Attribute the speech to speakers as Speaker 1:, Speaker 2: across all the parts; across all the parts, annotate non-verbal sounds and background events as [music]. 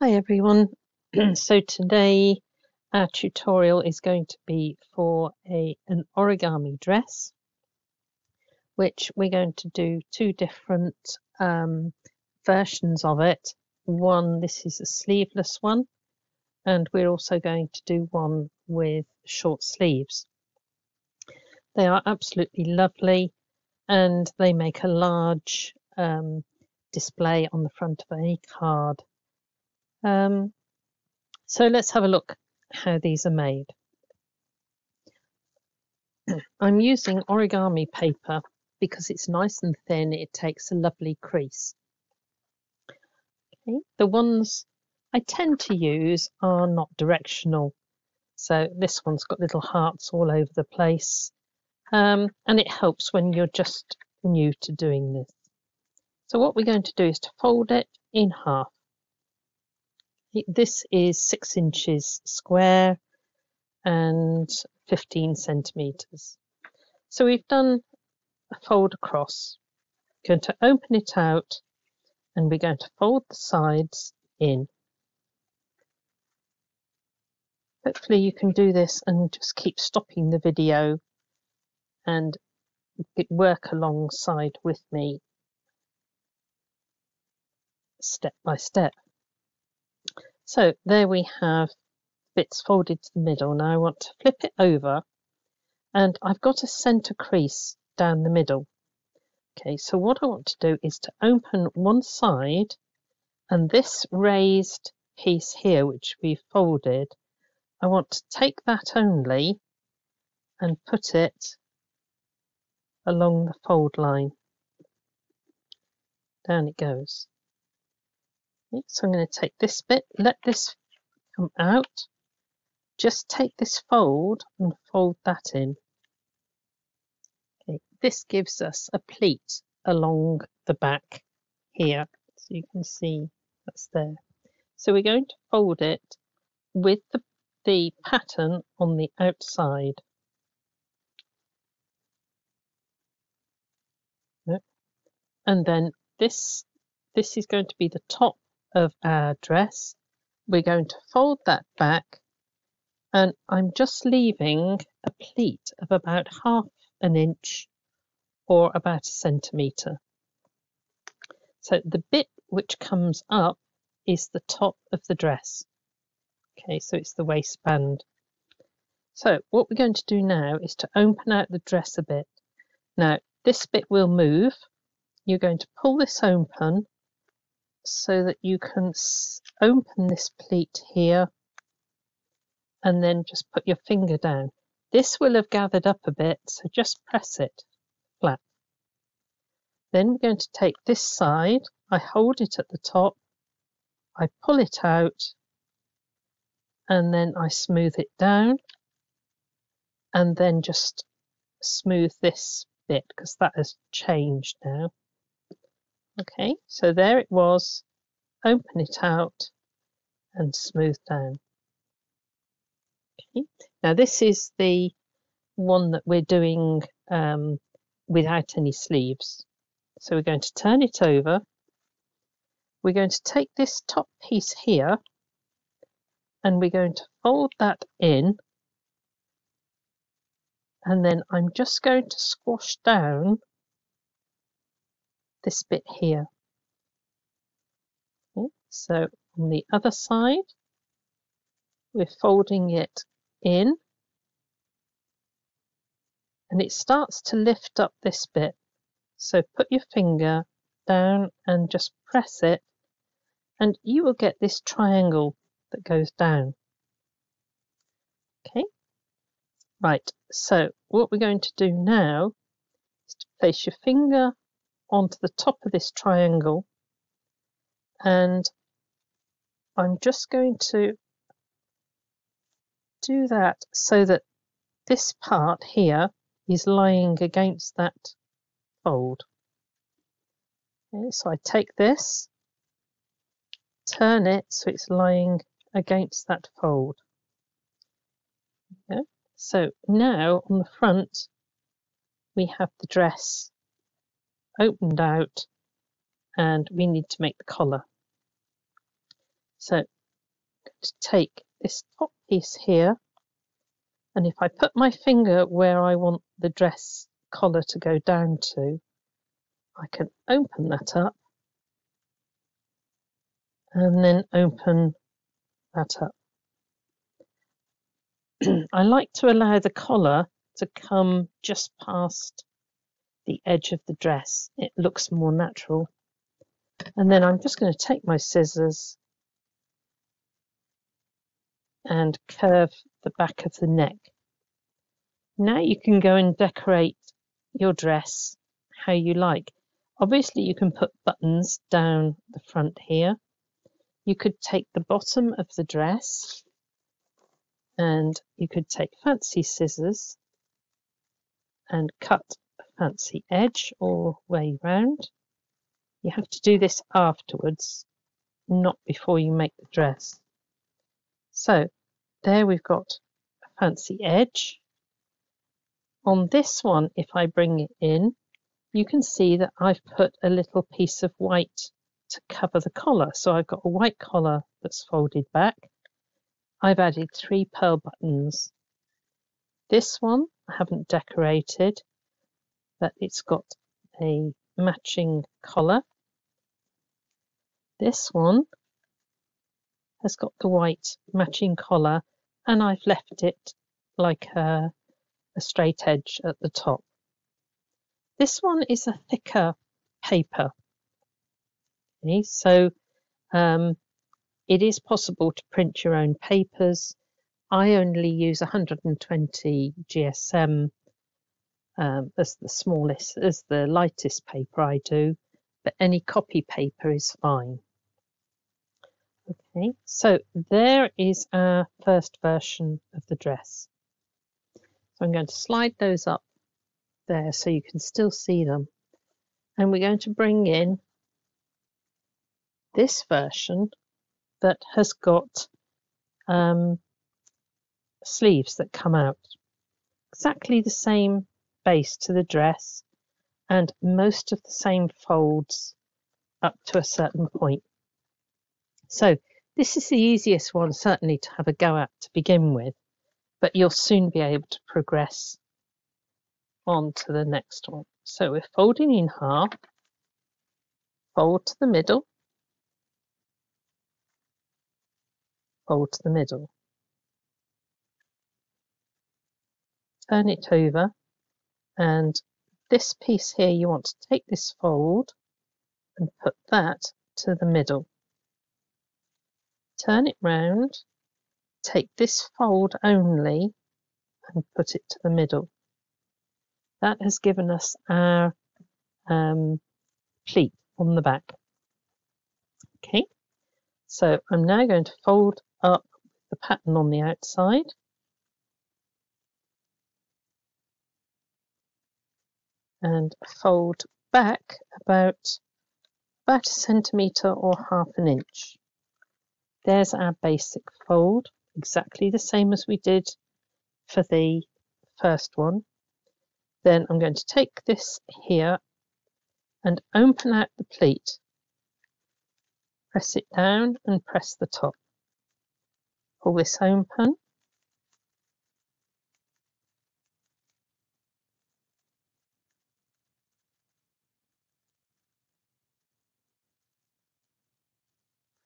Speaker 1: Hi everyone. [clears throat] so today our tutorial is going to be for a an origami dress which we're going to do two different um, versions of it. One this is a sleeveless one and we're also going to do one with short sleeves. They are absolutely lovely and they make a large um, display on the front of any card um, so let's have a look how these are made. [clears throat] I'm using origami paper because it's nice and thin, it takes a lovely crease. Okay. The ones I tend to use are not directional. So this one's got little hearts all over the place. Um, and it helps when you're just new to doing this. So what we're going to do is to fold it in half. This is six inches square and 15 centimeters. So we've done a fold across. Going to open it out and we're going to fold the sides in. Hopefully you can do this and just keep stopping the video and work alongside with me step by step. So there we have bits folded to the middle. Now I want to flip it over and I've got a center crease down the middle. Okay, so what I want to do is to open one side and this raised piece here, which we folded, I want to take that only and put it along the fold line. Down it goes. So I'm going to take this bit, let this come out. Just take this fold and fold that in. Okay, this gives us a pleat along the back here. So you can see that's there. So we're going to fold it with the, the pattern on the outside. And then this this is going to be the top of our dress. We're going to fold that back and I'm just leaving a pleat of about half an inch or about a centimetre. So the bit which comes up is the top of the dress. Okay, so it's the waistband. So what we're going to do now is to open out the dress a bit. Now this bit will move. You're going to pull this open so that you can open this pleat here and then just put your finger down. This will have gathered up a bit, so just press it flat. Then we're going to take this side, I hold it at the top, I pull it out, and then I smooth it down, and then just smooth this bit because that has changed now. Okay, so there it was. Open it out and smooth down. Okay, now this is the one that we're doing um, without any sleeves. So we're going to turn it over. We're going to take this top piece here and we're going to fold that in and then I'm just going to squash down this bit here. Okay, so on the other side, we're folding it in and it starts to lift up this bit. So put your finger down and just press it and you will get this triangle that goes down. Okay, right, so what we're going to do now is to place your finger onto the top of this triangle and I'm just going to do that so that this part here is lying against that fold. Okay, so I take this, turn it so it's lying against that fold. Okay. So now on the front we have the dress opened out and we need to make the collar. So I'm going to take this top piece here and if I put my finger where I want the dress collar to go down to, I can open that up and then open that up. [clears throat] I like to allow the collar to come just past the edge of the dress. It looks more natural. And then I'm just going to take my scissors and curve the back of the neck. Now you can go and decorate your dress how you like. Obviously you can put buttons down the front here. You could take the bottom of the dress and you could take fancy scissors and cut fancy edge all way round. You have to do this afterwards, not before you make the dress. So there we've got a fancy edge. On this one, if I bring it in, you can see that I've put a little piece of white to cover the collar. So I've got a white collar that's folded back. I've added three pearl buttons. This one I haven't decorated, but it's got a matching collar. This one has got the white matching collar and I've left it like a, a straight edge at the top. This one is a thicker paper. Okay, so um, it is possible to print your own papers. I only use 120 GSM um, as the smallest, as the lightest paper I do, but any copy paper is fine. Okay, so there is our first version of the dress. So I'm going to slide those up there so you can still see them. And we're going to bring in this version that has got um, sleeves that come out. Exactly the same to the dress and most of the same folds up to a certain point. So this is the easiest one certainly to have a go at to begin with, but you'll soon be able to progress on to the next one. So we're folding in half, fold to the middle, fold to the middle. Turn it over and this piece here you want to take this fold and put that to the middle turn it round, take this fold only and put it to the middle. That has given us our um, pleat on the back. Okay, so I'm now going to fold up the pattern on the outside. And fold back about about a centimetre or half an inch. There's our basic fold, exactly the same as we did for the first one. Then I'm going to take this here and open out the pleat. Press it down and press the top. Pull this open.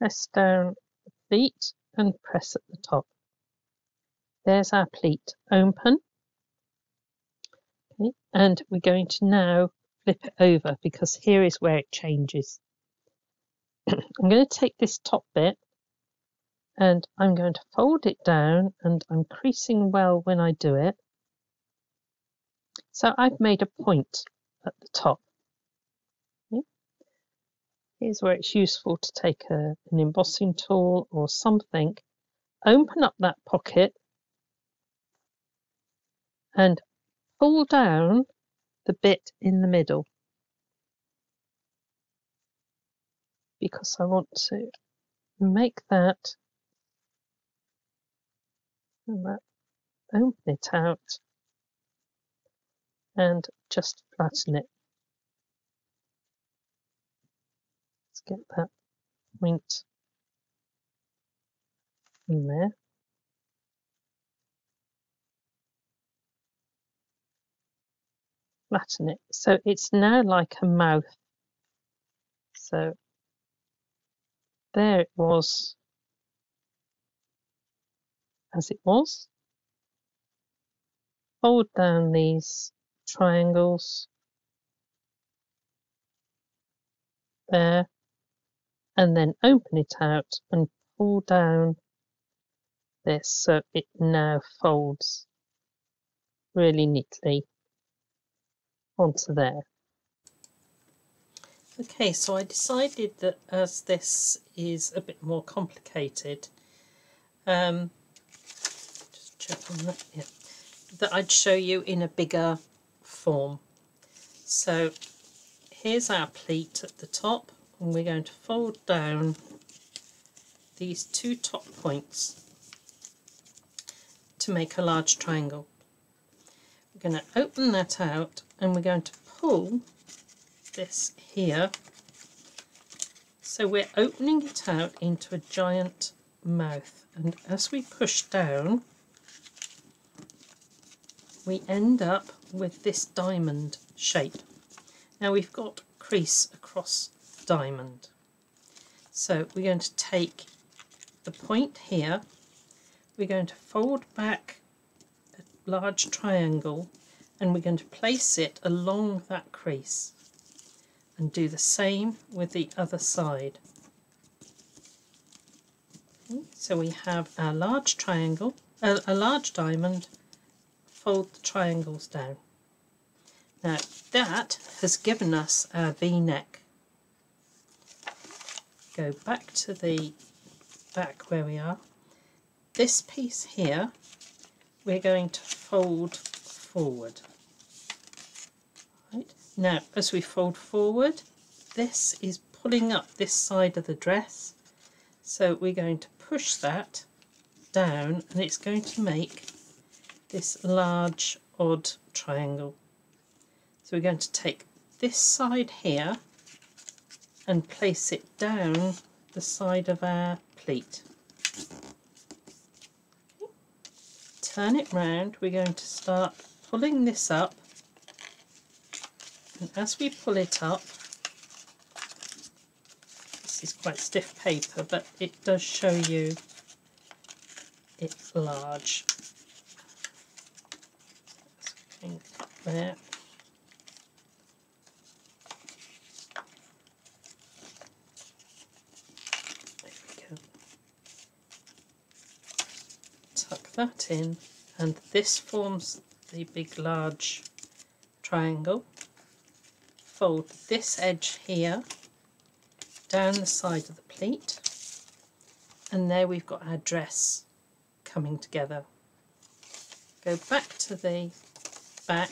Speaker 1: Press down the pleat and press at the top. There's our pleat open. Okay, and we're going to now flip it over because here is where it changes. [clears throat] I'm going to take this top bit and I'm going to fold it down and I'm creasing well when I do it. So I've made a point at the top. Here's where it's useful to take a, an embossing tool or something, open up that pocket and pull down the bit in the middle. Because I want to make that and that open it out and just flatten it get that point in there. Flatten it. So it's now like a mouth. So there it was as it was. Fold down these triangles there and then open it out and pull down this so it now folds really neatly onto there. Okay, so I decided that as this is a bit more complicated, um, just check on that, yeah, that I'd show you in a bigger form. So here's our pleat at the top and we're going to fold down these two top points to make a large triangle. We're going to open that out and we're going to pull this here so we're opening it out into a giant mouth and as we push down we end up with this diamond shape. Now we've got crease across diamond. So we're going to take the point here, we're going to fold back a large triangle and we're going to place it along that crease and do the same with the other side. So we have our large triangle, uh, a large diamond, fold the triangles down. Now that has given us our v-neck go back to the back where we are. This piece here we're going to fold forward. Right. Now as we fold forward this is pulling up this side of the dress so we're going to push that down and it's going to make this large odd triangle. So we're going to take this side here and place it down the side of our pleat. Turn it round, we're going to start pulling this up and as we pull it up this is quite stiff paper but it does show you it's large. So up that in and this forms the big large triangle. Fold this edge here down the side of the pleat and there we've got our dress coming together. Go back to the back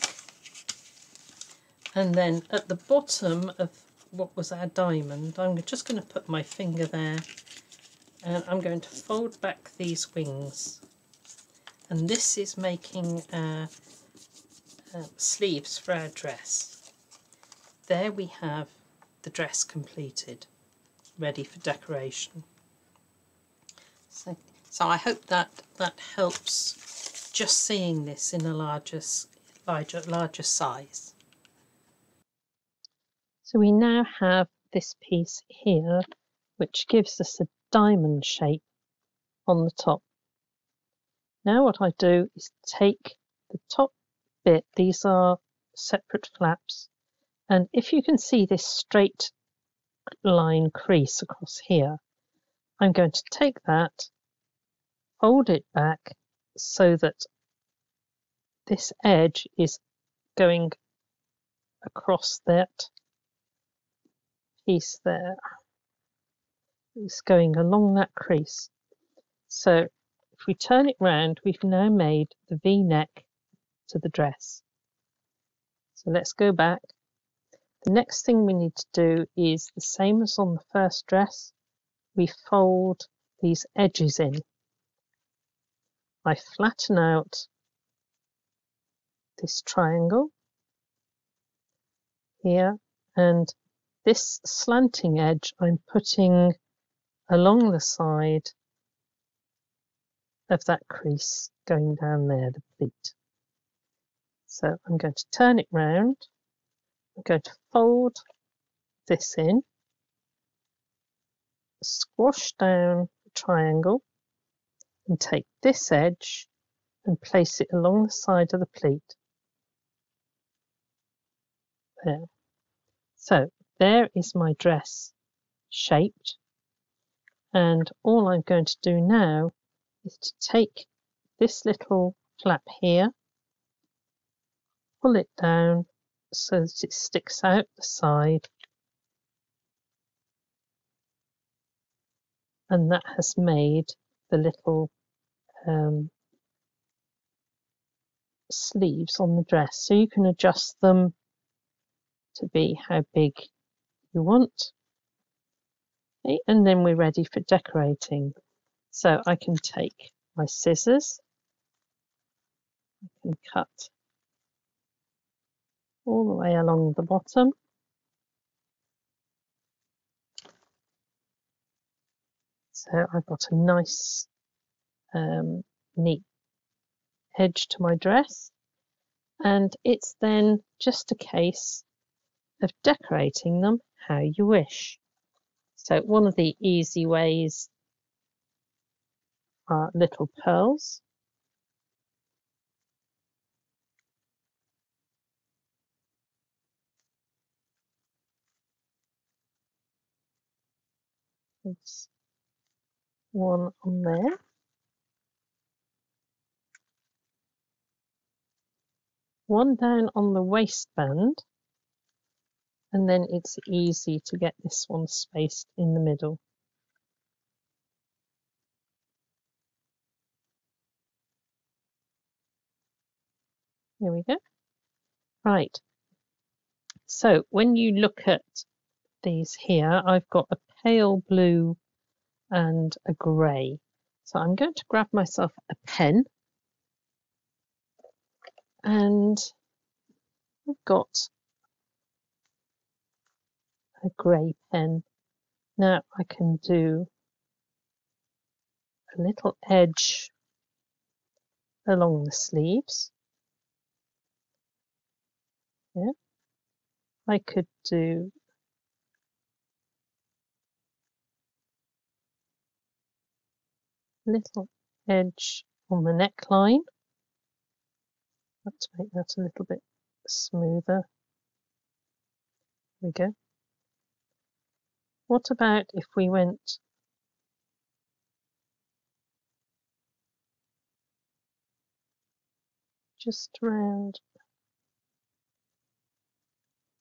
Speaker 1: and then at the bottom of what was our diamond I'm just going to put my finger there and I'm going to fold back these wings and this is making uh, uh, sleeves for our dress. There we have the dress completed, ready for decoration. So, so I hope that that helps just seeing this in a larger, larger, larger size. So we now have this piece here which gives us a diamond shape on the top. Now what I do is take the top bit, these are separate flaps, and if you can see this straight line crease across here, I'm going to take that, fold it back so that this edge is going across that piece there. It's going along that crease. So if we turn it round, we've now made the V-neck to the dress. So let's go back. The next thing we need to do is the same as on the first dress. We fold these edges in. I flatten out this triangle here and this slanting edge I'm putting along the side of that crease going down there, the pleat. So I'm going to turn it round. I'm going to fold this in, squash down the triangle and take this edge and place it along the side of the pleat. There. So there is my dress shaped and all I'm going to do now is to take this little flap here, pull it down so that it sticks out the side. And that has made the little um, sleeves on the dress. So you can adjust them to be how big you want. Okay, and then we're ready for decorating so I can take my scissors. I can cut all the way along the bottom. So I've got a nice um, neat edge to my dress. And it's then just a case of decorating them how you wish. So one of the easy ways little pearls. There's one on there. one down on the waistband and then it's easy to get this one spaced in the middle. There we go. Right. So when you look at these here, I've got a pale blue and a grey. So I'm going to grab myself a pen and I've got a grey pen. Now I can do a little edge along the sleeves. Yeah. I could do little edge on the neckline. Let's make that a little bit smoother. There we go. What about if we went just around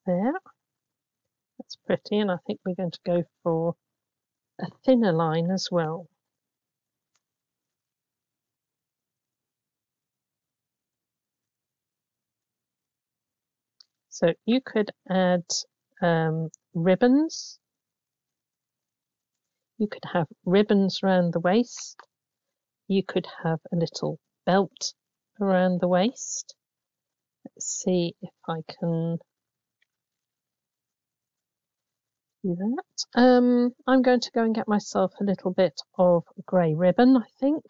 Speaker 1: there? That's pretty, and I think we're going to go for a thinner line as well. So you could add um, ribbons. You could have ribbons around the waist. You could have a little belt around the waist. Let's see if I can do that. Um, I'm going to go and get myself a little bit of grey ribbon, I think,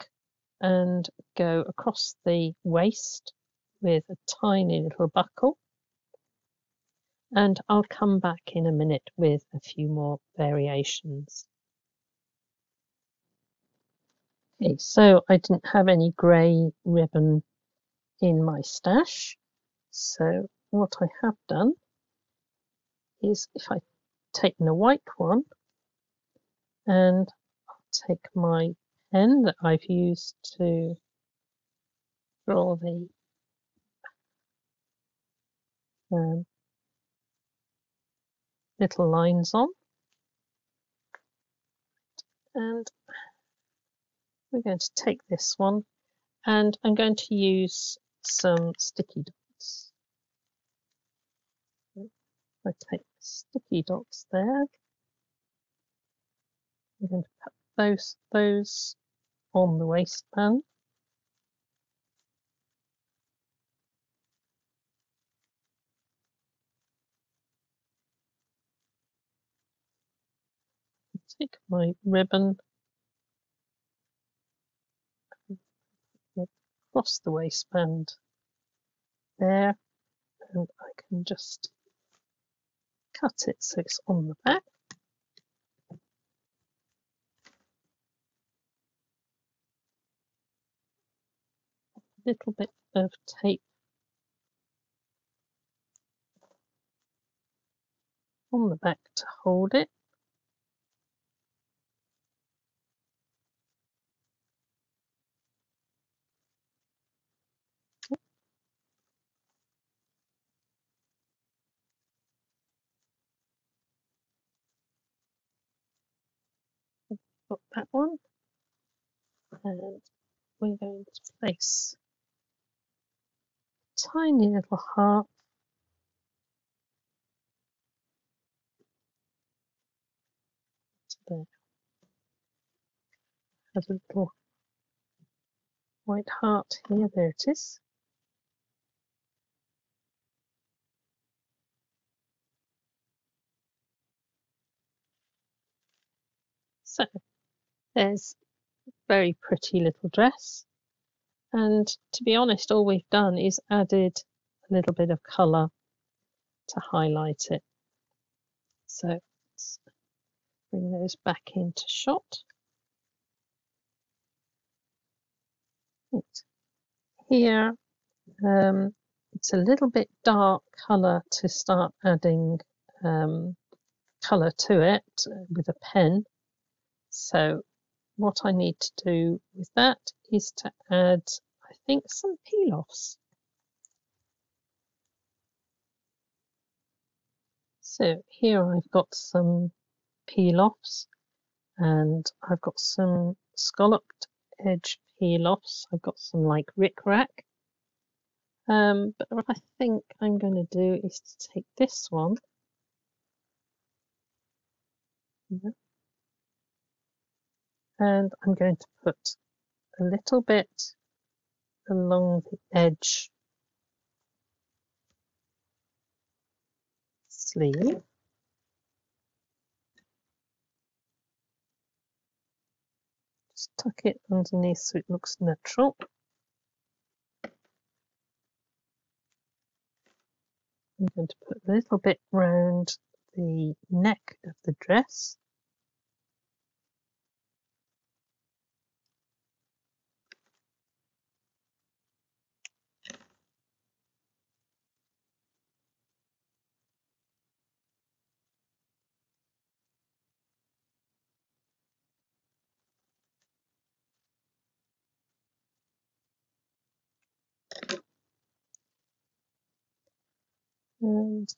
Speaker 1: and go across the waist with a tiny little buckle and I'll come back in a minute with a few more variations. Okay, so I didn't have any grey ribbon in my stash. So what I have done is if I take the white one and I'll take my pen that I've used to draw the um, little lines on. And we're going to take this one and I'm going to use some sticky dots. I take sticky dots there. I'm going to put those, those on the waistband. take my ribbon across the waistband there and I can just cut it so it's on the back. A little bit of tape on the back to hold it. That one. And we're going to place a tiny little heart. There. Has a little white heart. Here there it is. So there's a very pretty little dress. And to be honest, all we've done is added a little bit of colour to highlight it. So let's bring those back into shot. Here, um, it's a little bit dark colour to start adding um, colour to it with a pen. So what I need to do with that is to add, I think, some peel-offs. So here I've got some peel-offs and I've got some scalloped edge peel-offs. I've got some like ric-rac. Um, but what I think I'm going to do is to take this one and I'm going to put a little bit along the edge. Sleeve. Just tuck it underneath so it looks natural. I'm going to put a little bit round the neck of the dress and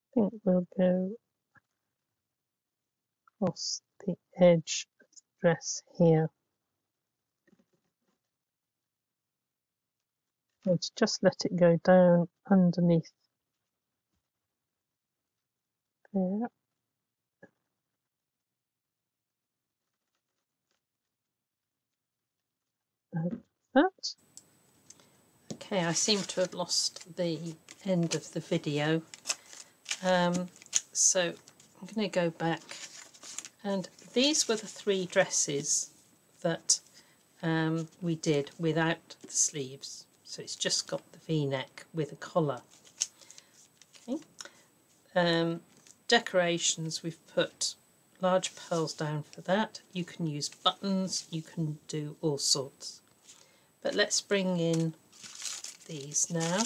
Speaker 1: I think we'll go across the edge of the dress here. And just let it go down underneath there. Like that. Okay, I seem to have lost the end of the video. Um, so I'm going to go back and these were the three dresses that um, we did without the sleeves. So it's just got the v-neck with a collar. Okay. Um, decorations, we've put large pearls down for that. You can use buttons, you can do all sorts. But let's bring in these now.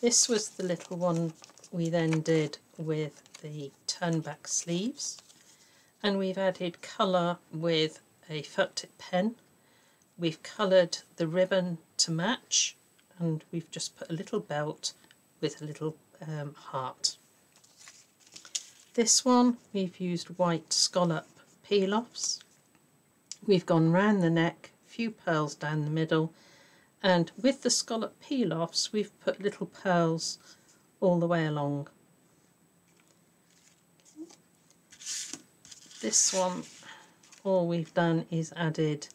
Speaker 1: This was the little one we then did with the turn back sleeves and we've added colour with a felt tip pen. We've coloured the ribbon to match and we've just put a little belt with a little um, heart. This one we've used white scallop peel-offs. We've gone round the neck, few pearls down the middle and with the scallop peel-offs we've put little pearls all the way along. This one all we've done is added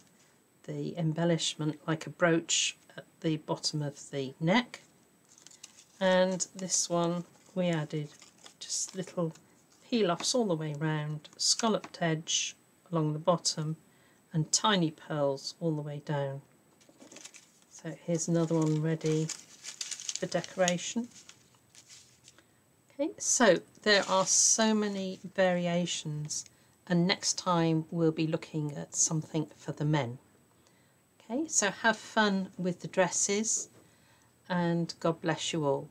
Speaker 1: the embellishment like a brooch at the bottom of the neck and this one we added just little peel-offs all the way round, scalloped edge along the bottom and tiny pearls all the way down. So here's another one ready for decoration. Okay, so there are so many variations and next time we'll be looking at something for the men. Okay, so have fun with the dresses and God bless you all.